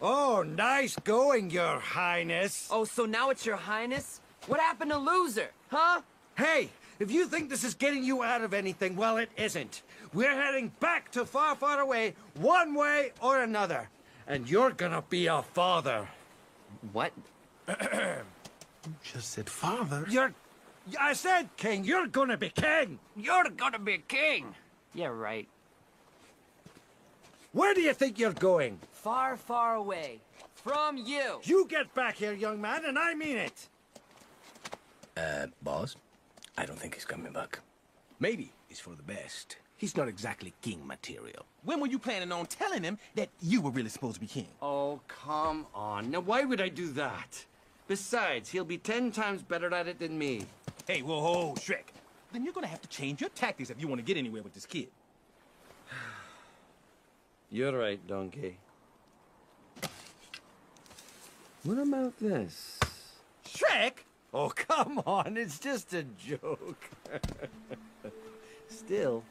Oh, nice going, your highness. Oh, so now it's your highness? What happened to loser, huh? Hey, if you think this is getting you out of anything, well, it isn't. We're heading back to far, far away, one way or another. And you're gonna be a father. What? Just said father. You're... I said king, you're gonna be king. You're gonna be king. Yeah, right. Where do you think you're going? Far, far away. From you. You get back here, young man, and I mean it. Uh, boss? I don't think he's coming back. Maybe it's for the best. He's not exactly king material. When were you planning on telling him that you were really supposed to be king? Oh, come on. Now, why would I do that? Besides, he'll be ten times better at it than me. Hey, whoa, whoa, Shrek. Then you're gonna have to change your tactics if you want to get anywhere with this kid. You're right, Donkey. What about this? Shrek? Oh, come on, it's just a joke. Still,